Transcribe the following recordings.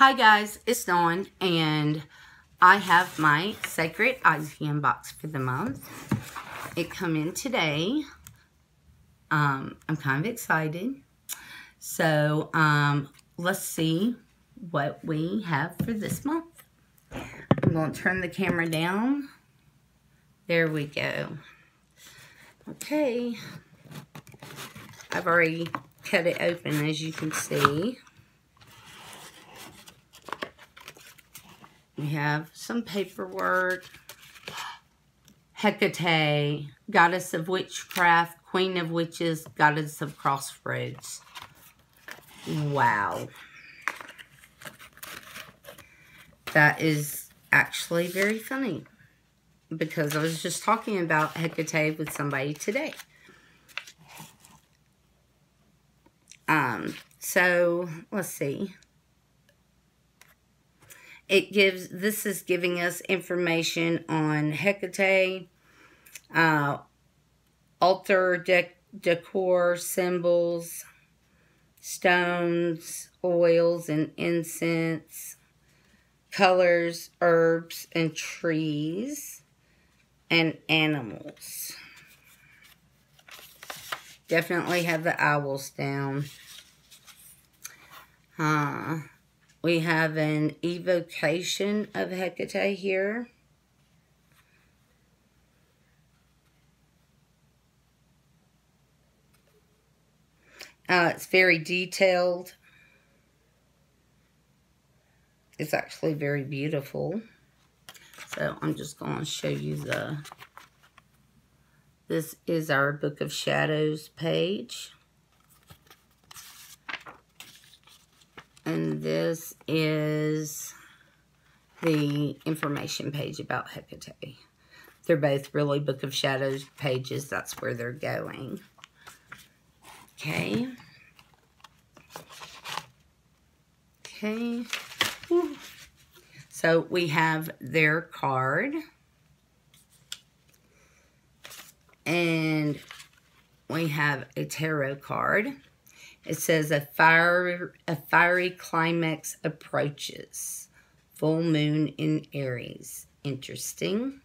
Hi guys, it's Dawn and I have my Sacred Iseum box for the month. It come in today. Um, I'm kind of excited. So um, let's see what we have for this month. I'm going to turn the camera down. There we go. Okay. I've already cut it open as you can see. We have some paperwork. Hecate, goddess of witchcraft, queen of witches, goddess of crossroads. Wow. That is actually very funny because I was just talking about Hecate with somebody today. Um, so let's see it gives, this is giving us information on Hecate, uh, altar dec decor, symbols, stones, oils and incense, colors, herbs and trees, and animals. Definitely have the owls down. Uh, we have an evocation of Hecate here. Uh, it's very detailed. It's actually very beautiful. So I'm just going to show you the, this is our Book of Shadows page. And this is the information page about Hecate. They're both really Book of Shadows pages. That's where they're going. Okay. Okay. So we have their card. And we have a tarot card. It says a fire a fiery climax approaches. Full moon in Aries. Interesting.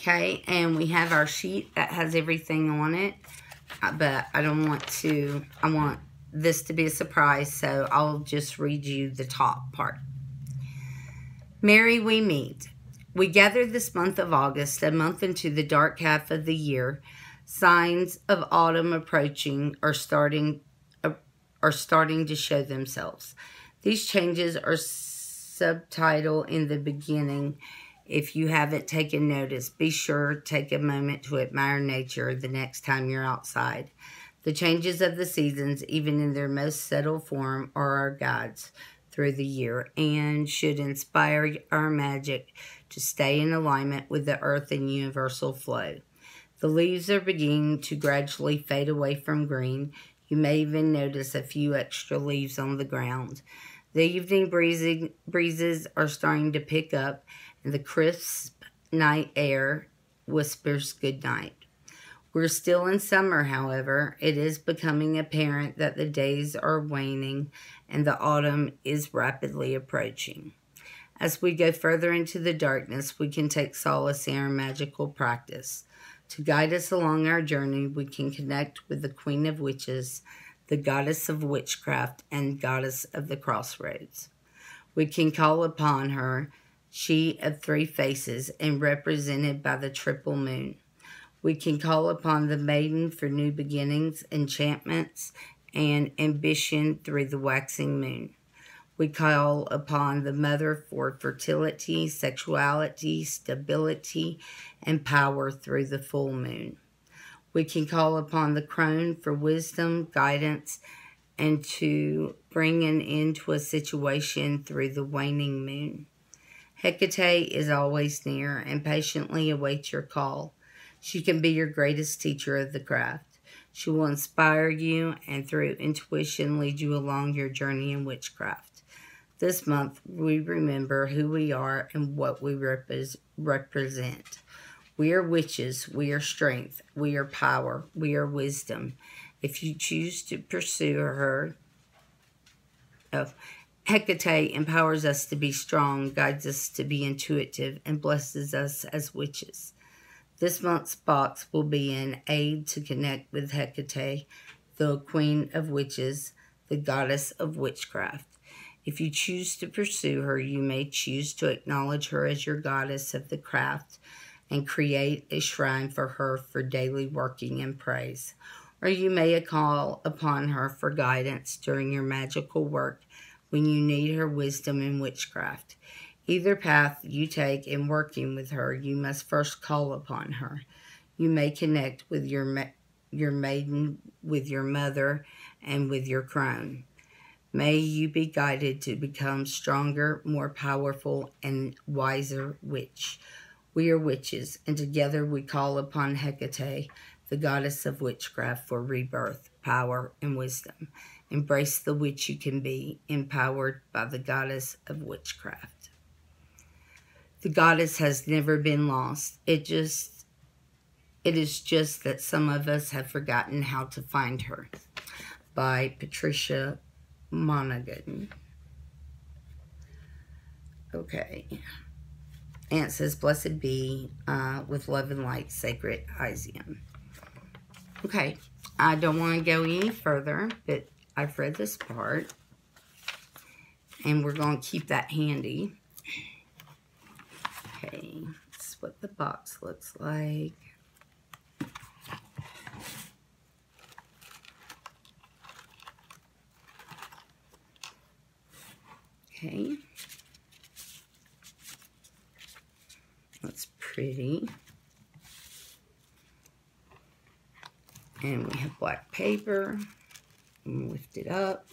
Okay, and we have our sheet that has everything on it. Uh, but I don't want to, I want this to be a surprise, so I'll just read you the top part. Merry, we meet. We gather this month of August, a month into the dark half of the year. Signs of autumn approaching are starting uh, are starting to show themselves. These changes are subtitle in the beginning. If you haven't taken notice, be sure take a moment to admire nature the next time you're outside. The changes of the seasons, even in their most subtle form, are our guides through the year and should inspire our magic to stay in alignment with the earth and universal flow. The leaves are beginning to gradually fade away from green. You may even notice a few extra leaves on the ground. The evening breezing, breezes are starting to pick up, and the crisp night air whispers good night. We're still in summer, however. It is becoming apparent that the days are waning and the autumn is rapidly approaching. As we go further into the darkness, we can take solace in our magical practice. To guide us along our journey, we can connect with the Queen of Witches, the Goddess of Witchcraft, and Goddess of the Crossroads. We can call upon her, she of three faces and represented by the triple moon. We can call upon the maiden for new beginnings, enchantments, and ambition through the waxing moon. We call upon the mother for fertility, sexuality, stability, and power through the full moon. We can call upon the crone for wisdom, guidance, and to bring an end to a situation through the waning moon. Hecate is always near and patiently awaits your call. She can be your greatest teacher of the craft. She will inspire you and through intuition lead you along your journey in witchcraft. This month, we remember who we are and what we represent. We are witches. We are strength. We are power. We are wisdom. If you choose to pursue her, oh, Hecate empowers us to be strong, guides us to be intuitive, and blesses us as witches. This month's box will be an aid to connect with Hecate, the queen of witches, the goddess of witchcraft. If you choose to pursue her, you may choose to acknowledge her as your goddess of the craft and create a shrine for her for daily working and praise. Or you may call upon her for guidance during your magical work when you need her wisdom in witchcraft. Either path you take in working with her, you must first call upon her. You may connect with your ma your maiden, with your mother, and with your crone. May you be guided to become stronger, more powerful, and wiser witch. We are witches, and together we call upon Hecate, the goddess of witchcraft, for rebirth, power, and wisdom. Embrace the witch you can be, empowered by the goddess of witchcraft the goddess has never been lost. It just, it is just that some of us have forgotten how to find her. By Patricia Monaghan. Okay. And says, Blessed be uh, with love and light, sacred Iseum. Okay. I don't want to go any further, but I've read this part. And we're going to keep that handy. Okay, this is what the box looks like. Okay. That's pretty. And we have black paper. Lift it up.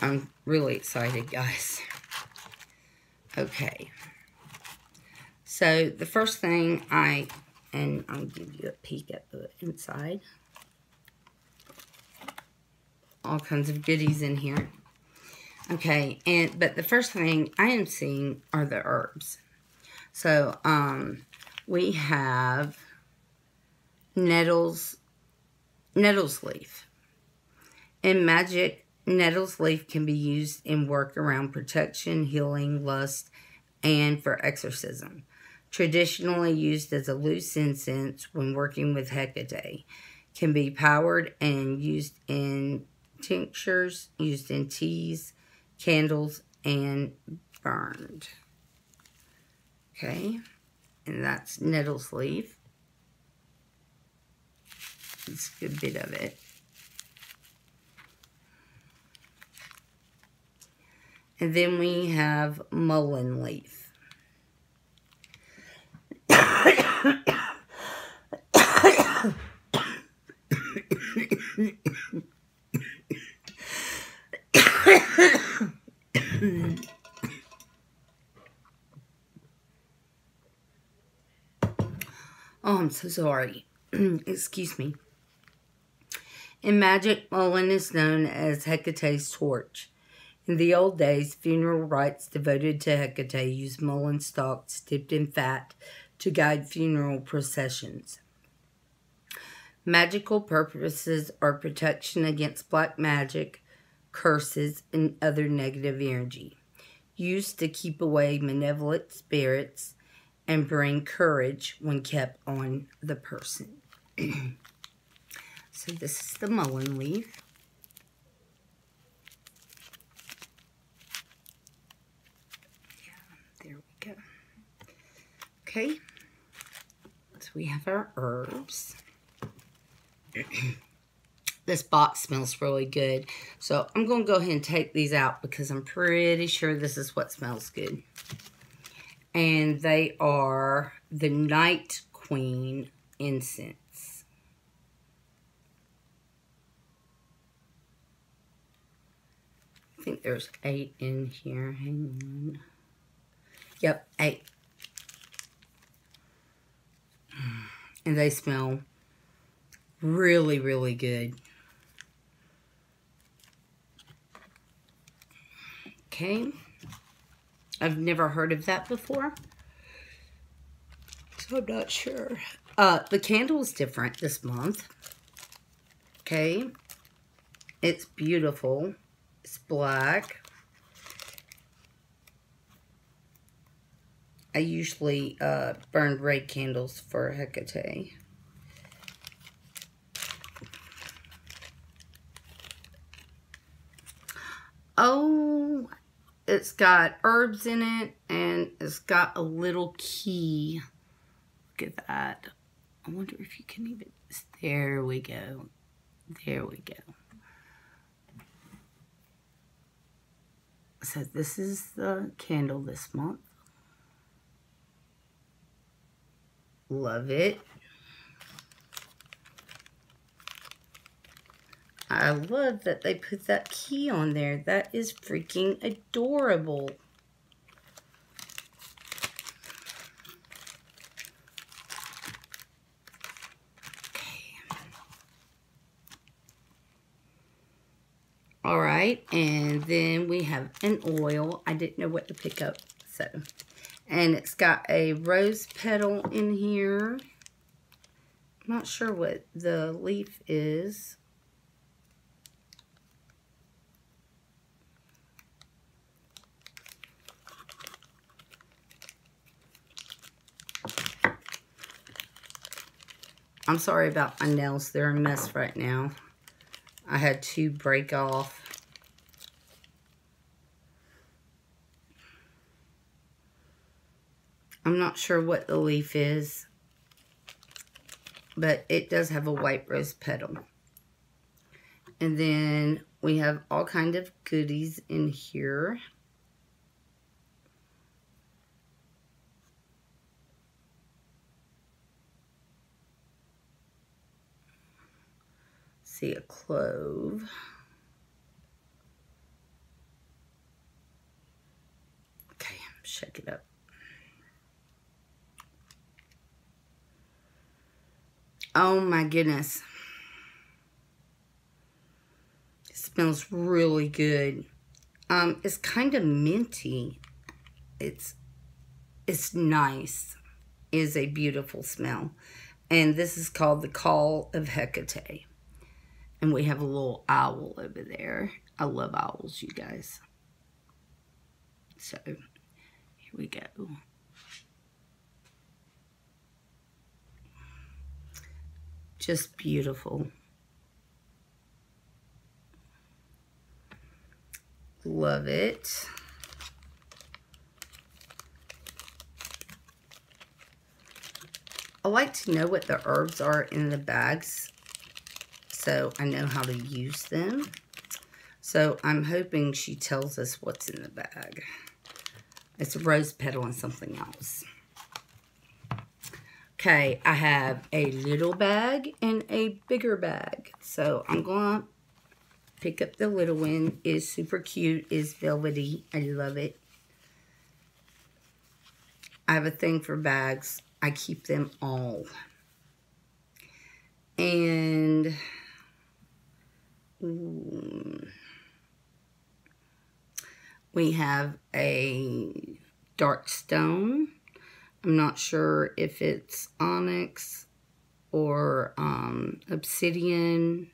I'm really excited, guys. Okay. So, the first thing I, and I'll give you a peek at the inside. All kinds of goodies in here. Okay, and but the first thing I am seeing are the herbs. So, um, we have nettles, nettles leaf. In magic Nettles leaf can be used in work around protection, healing, lust, and for exorcism. Traditionally used as a loose incense when working with Hecate. Can be powdered and used in tinctures, used in teas, candles, and burned. Okay, and that's nettles leaf. It's a good bit of it. And then we have mullein leaf. Oh, I'm so sorry. Excuse me. In magic, mullein is known as Hecate's torch. In the old days, funeral rites devoted to Hecate used mullein stalks dipped in fat to guide funeral processions. Magical purposes are protection against black magic, curses, and other negative energy, used to keep away malevolent spirits and bring courage when kept on the person. so this is the mullein leaf. Okay, so we have our herbs. this box smells really good. So I'm going to go ahead and take these out because I'm pretty sure this is what smells good. And they are the Night Queen incense. I think there's eight in here. Hang on. Yep, eight. And they smell really, really good. Okay. I've never heard of that before. So I'm not sure. Uh, the candle is different this month. Okay. It's beautiful. It's black. I usually uh, burn red candles for Hecate. Oh, it's got herbs in it and it's got a little key. Look at that. I wonder if you can even, there we go. There we go. So this is the candle this month. Love it. I love that they put that key on there. That is freaking adorable. Okay. All right, and then we have an oil. I didn't know what to pick up, so. And it's got a rose petal in here. I'm not sure what the leaf is. I'm sorry about my nails. They're a mess right now. I had to break off. I'm not sure what the leaf is, but it does have a white rose petal. And then we have all kind of goodies in here. see a clove. Okay, shake it up. Oh my goodness. It smells really good. Um, it's kind of minty. It's it's nice. It is a beautiful smell. And this is called the Call of Hecate. And we have a little owl over there. I love owls, you guys. So, here we go. Just beautiful. Love it. I like to know what the herbs are in the bags so I know how to use them. So I'm hoping she tells us what's in the bag. It's a rose petal and something else. Okay, I have a little bag and a bigger bag. So I'm going to pick up the little one. It's super cute. It's velvety. I love it. I have a thing for bags. I keep them all. And we have a dark stone. I'm not sure if it's onyx or um, obsidian.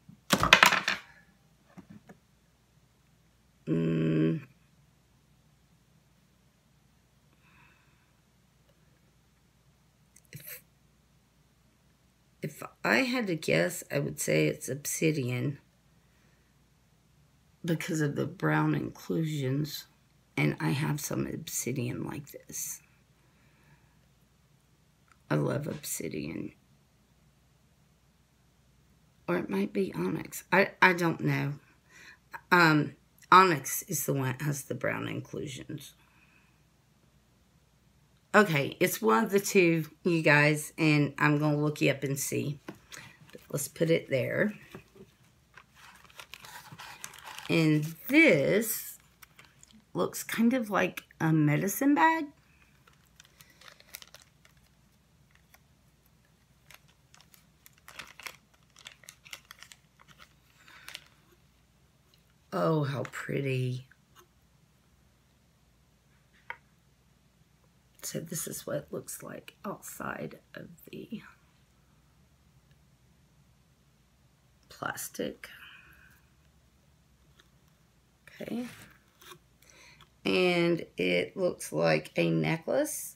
Mm. If, if I had to guess, I would say it's obsidian because of the brown inclusions and I have some obsidian like this. I love obsidian. Or it might be onyx. I, I don't know. Um, onyx is the one that has the brown inclusions. Okay, it's one of the two, you guys, and I'm going to look you up and see. Let's put it there. And this looks kind of like a medicine bag. Oh, how pretty. So this is what it looks like outside of the plastic. Okay. And it looks like a necklace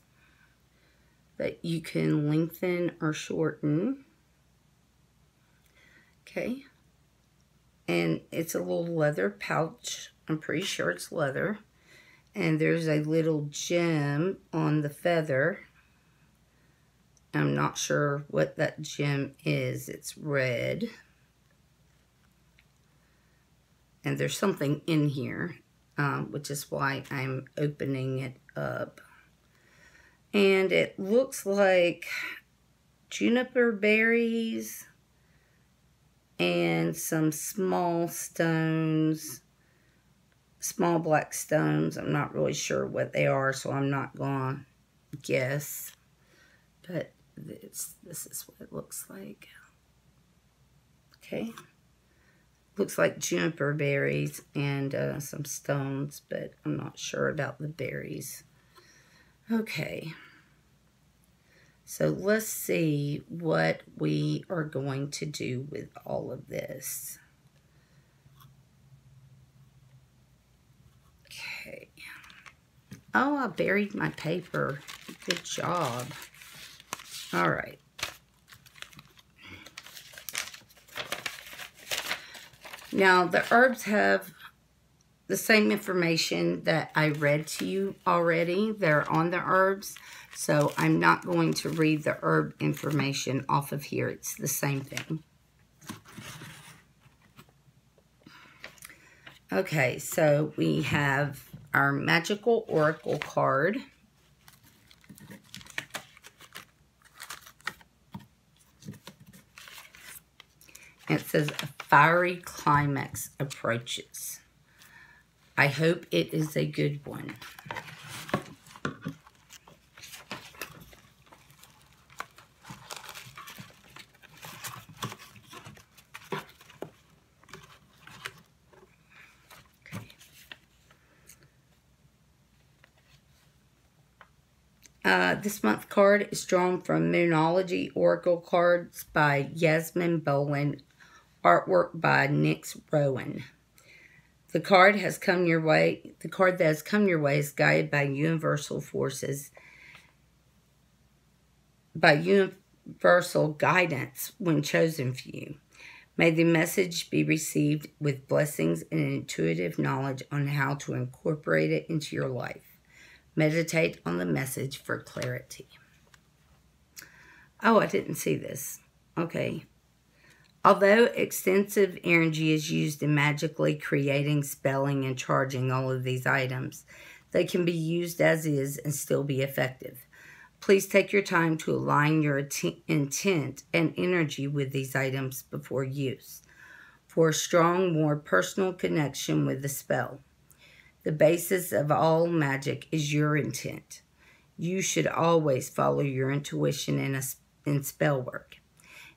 that you can lengthen or shorten. Okay. And it's a little leather pouch. I'm pretty sure it's leather. And there's a little gem on the feather. I'm not sure what that gem is. It's red. And there's something in here, um, which is why I'm opening it up. And it looks like juniper berries and some small stones small black stones. I'm not really sure what they are, so I'm not going to guess. But this, this is what it looks like. Okay. Looks like juniper berries and uh, some stones, but I'm not sure about the berries. Okay. So let's see what we are going to do with all of this. Okay. Oh, I buried my paper. Good job. All right. Now, the herbs have the same information that I read to you already. They're on the herbs. So I'm not going to read the herb information off of here. It's the same thing. Okay, so we have our magical oracle card. it says a fiery climax approaches. I hope it is a good one. Uh, this month card is drawn from Moonology Oracle Cards by Yasmin Boland, artwork by Nyx Rowan. The card has come your way. The card that has come your way is guided by universal forces, by universal guidance when chosen for you. May the message be received with blessings and intuitive knowledge on how to incorporate it into your life. Meditate on the message for clarity. Oh, I didn't see this. Okay. Although extensive energy is used in magically creating, spelling, and charging all of these items, they can be used as is and still be effective. Please take your time to align your intent and energy with these items before use for a strong, more personal connection with the spell. The basis of all magic is your intent. You should always follow your intuition in, a, in spell work.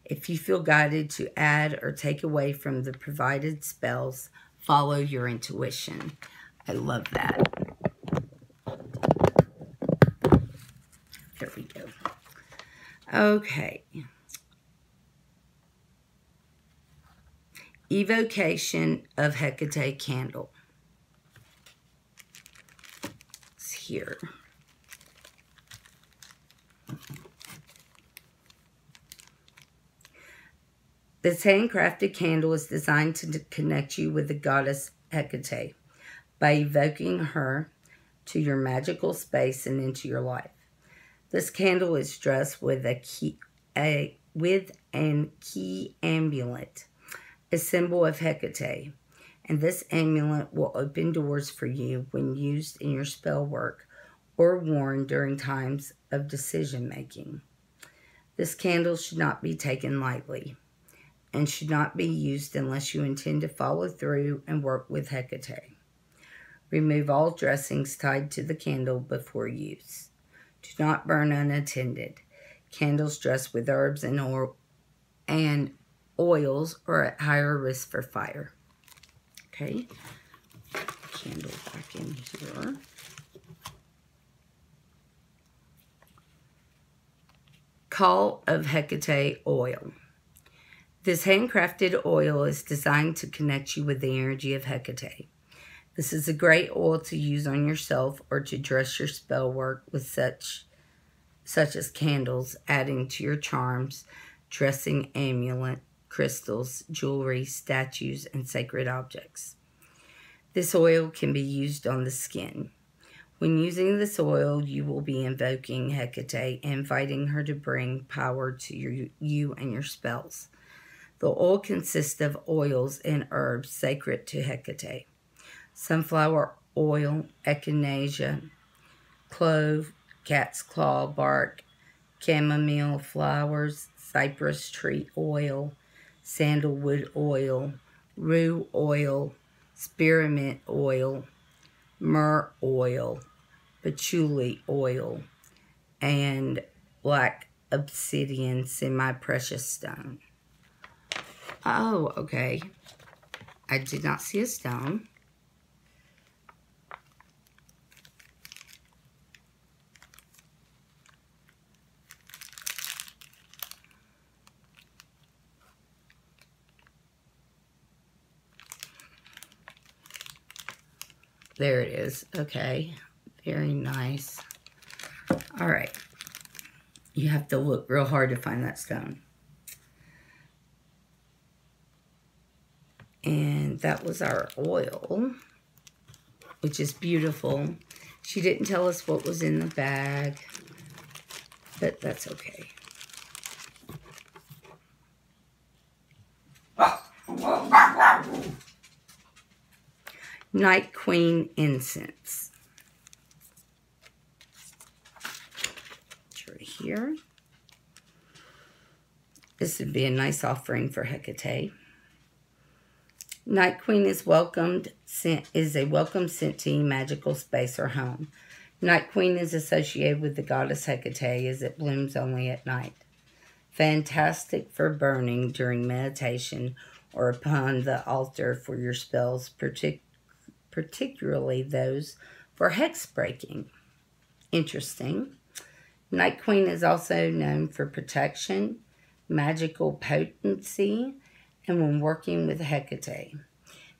If you feel guided to add or take away from the provided spells, follow your intuition. I love that. There we go. Okay. Evocation of Hecate Candle. It's here. This handcrafted candle is designed to connect you with the goddess Hecate by evoking her to your magical space and into your life. This candle is dressed with a key, a with an key amulet, a symbol of Hecate and this amulet will open doors for you when used in your spell work or worn during times of decision making. This candle should not be taken lightly and should not be used unless you intend to follow through and work with Hecate. Remove all dressings tied to the candle before use. Do not burn unattended. Candles dressed with herbs and, or and oils are at higher risk for fire. Okay, candle back in here. Call of Hecate oil. This handcrafted oil is designed to connect you with the energy of Hecate. This is a great oil to use on yourself or to dress your spell work with such such as candles, adding to your charms, dressing amulet, crystals, jewelry, statues, and sacred objects. This oil can be used on the skin. When using this oil, you will be invoking Hecate, inviting her to bring power to your, you and your spells. The oil consists of oils and herbs sacred to Hecate. Sunflower oil, echinacea, clove, cat's claw bark, chamomile flowers, cypress tree oil, sandalwood oil, rue oil, spearmint oil, myrrh oil, patchouli oil, and black obsidian semi-precious stone. Oh, okay. I did not see a stone. There it is. Okay. Very nice. All right. You have to look real hard to find that stone. And that was our oil, which is beautiful. She didn't tell us what was in the bag, but that's okay. Night Queen incense. right here. This would be a nice offering for Hecate. Night Queen is welcomed is a welcome scent to magical space or home. Night Queen is associated with the goddess Hecate as it blooms only at night. Fantastic for burning during meditation or upon the altar for your spells, particularly particularly those for hex breaking. Interesting. Night Queen is also known for protection, magical potency, and when working with Hecate.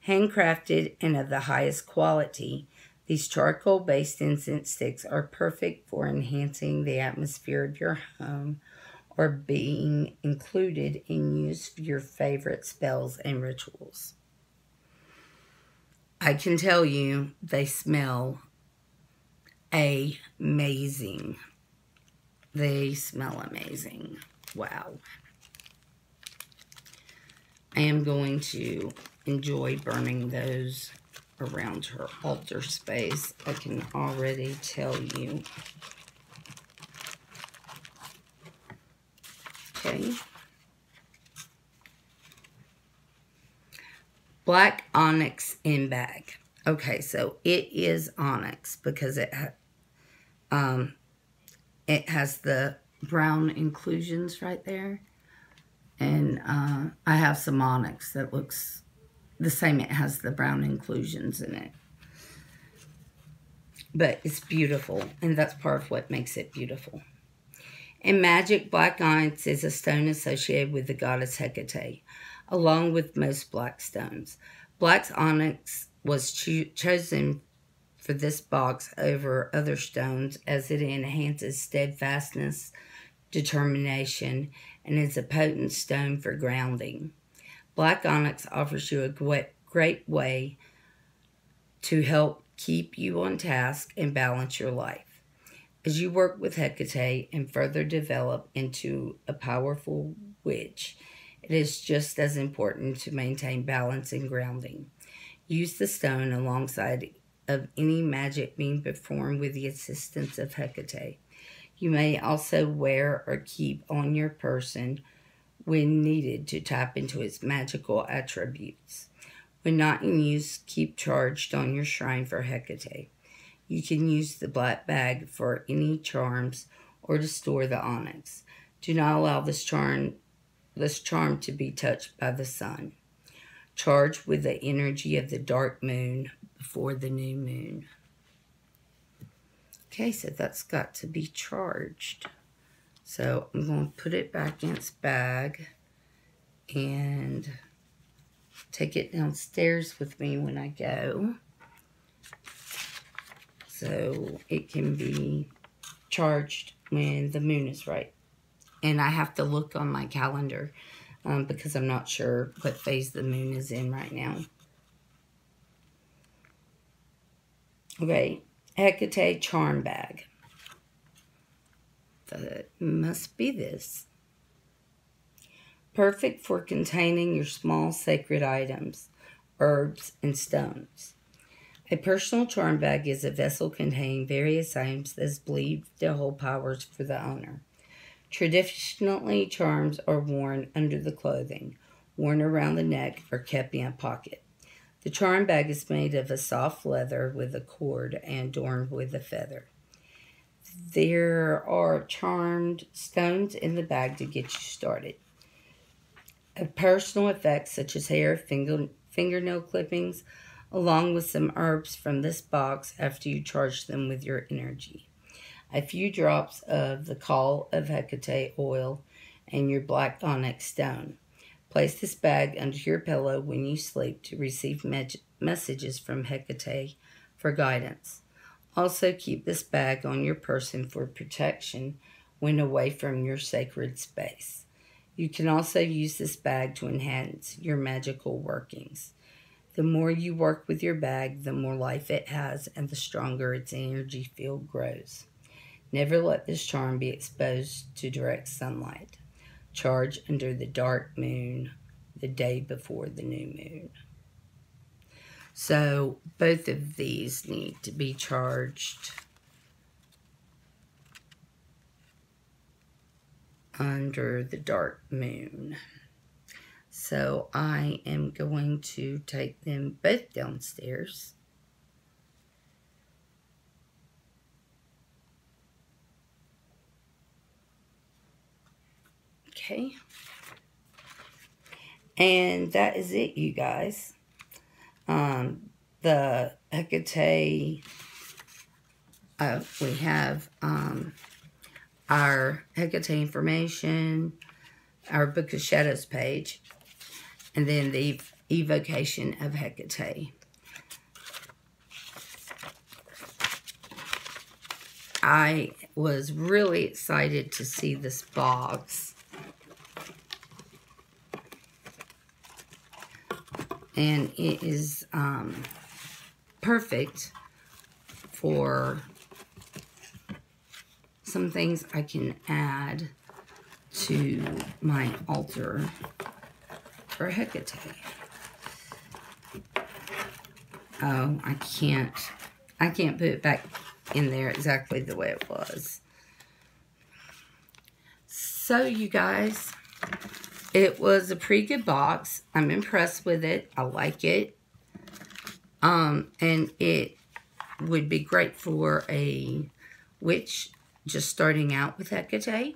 Handcrafted and of the highest quality, these charcoal based incense sticks are perfect for enhancing the atmosphere of your home or being included in use for your favorite spells and rituals. I can tell you they smell amazing. They smell amazing. Wow. I am going to enjoy burning those around her altar space. I can already tell you. Okay. Black onyx in bag. Okay, so it is onyx because it um it has the brown inclusions right there. And uh, I have some onyx that looks the same. It has the brown inclusions in it. But it's beautiful, and that's part of what makes it beautiful. In magic, black onyx is a stone associated with the goddess Hecate along with most black stones. Black onyx was cho chosen for this box over other stones as it enhances steadfastness, determination, and is a potent stone for grounding. Black onyx offers you a great way to help keep you on task and balance your life. As you work with Hecate and further develop into a powerful witch, it is just as important to maintain balance and grounding. Use the stone alongside of any magic being performed with the assistance of Hecate. You may also wear or keep on your person when needed to tap into its magical attributes. When not in use, keep charged on your shrine for Hecate. You can use the black bag for any charms or to store the onyx. Do not allow this charm this charm to be touched by the sun, charged with the energy of the dark moon before the new moon. Okay, so that's got to be charged. So I'm going to put it back in its bag and take it downstairs with me when I go. So it can be charged when the moon is right. And I have to look on my calendar um, because I'm not sure what phase the moon is in right now. Okay, Hecate charm bag. That must be this. Perfect for containing your small sacred items, herbs, and stones. A personal charm bag is a vessel containing various items that is believed to hold powers for the owner. Traditionally, charms are worn under the clothing, worn around the neck, or kept in a pocket. The charm bag is made of a soft leather with a cord and adorned with a feather. There are charmed stones in the bag to get you started. A personal effects such as hair, finger, fingernail clippings, along with some herbs from this box after you charge them with your energy. A few drops of the Call of Hecate oil and your black onyx stone. Place this bag under your pillow when you sleep to receive me messages from Hecate for guidance. Also, keep this bag on your person for protection when away from your sacred space. You can also use this bag to enhance your magical workings. The more you work with your bag, the more life it has and the stronger its energy field grows. Never let this charm be exposed to direct sunlight charge under the dark moon the day before the new moon. So both of these need to be charged under the dark moon. So I am going to take them both downstairs. Okay. And that is it, you guys. Um, the Hecate, uh, we have um, our Hecate information, our Book of Shadows page, and then the evocation of Hecate. I was really excited to see this box and it is um, perfect for some things I can add to my altar for Hecate. Oh, I can't, I can't put it back in there exactly the way it was. So, you guys, it was a pretty good box. I'm impressed with it. I like it. Um, and it would be great for a witch just starting out with Hecate.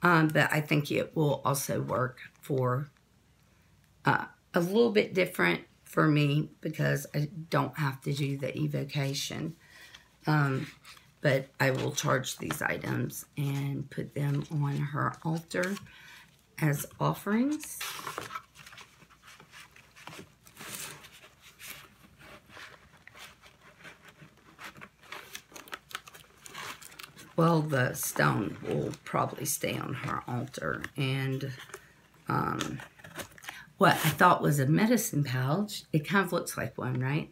Um, but I think it will also work for uh, a little bit different for me because I don't have to do the evocation. Um, but I will charge these items and put them on her altar as offerings. Well, the stone will probably stay on her altar. And um, what I thought was a medicine pouch, it kind of looks like one, right?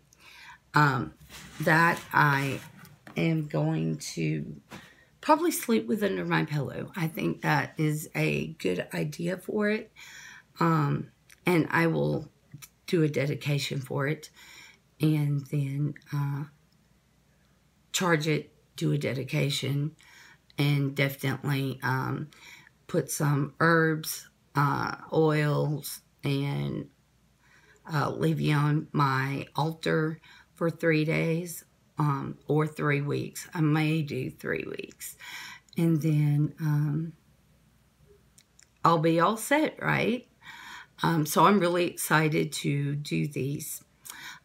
Um, that I am going to probably sleep with under my pillow. I think that is a good idea for it. Um, and I will do a dedication for it and then uh, charge it, do a dedication, and definitely um, put some herbs, uh, oils, and uh, leave you on my altar for three days um, or three weeks. I may do three weeks. And then um, I'll be all set, right? Um, so I'm really excited to do these.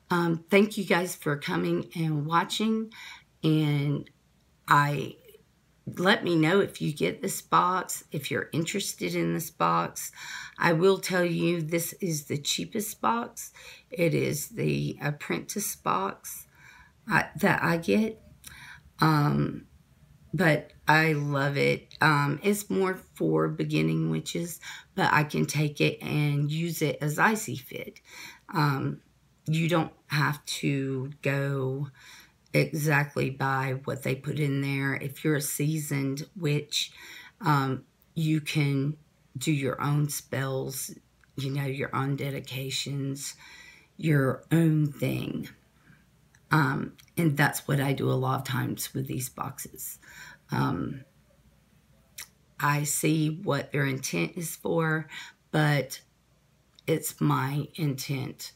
Um, thank you guys for coming and watching. And I let me know if you get this box, if you're interested in this box. I will tell you this is the cheapest box. It is the apprentice box I, that I get. Um, but I love it. Um, it's more for beginning witches, but I can take it and use it as I see fit. Um, you don't have to go exactly by what they put in there. If you're a seasoned witch, um, you can do your own spells, you know, your own dedications, your own thing. Um, and that's what I do a lot of times with these boxes. Um, I see what their intent is for, but it's my intent.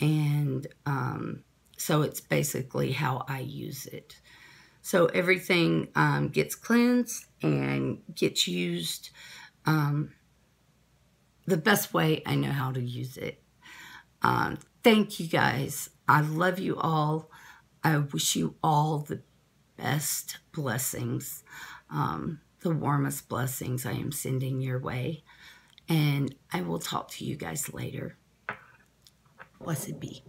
And um, so it's basically how I use it. So everything um, gets cleansed and gets used um, the best way I know how to use it. Um, thank you guys. I love you all. I wish you all the best blessings, um, the warmest blessings I am sending your way. And I will talk to you guys later. Blessed be.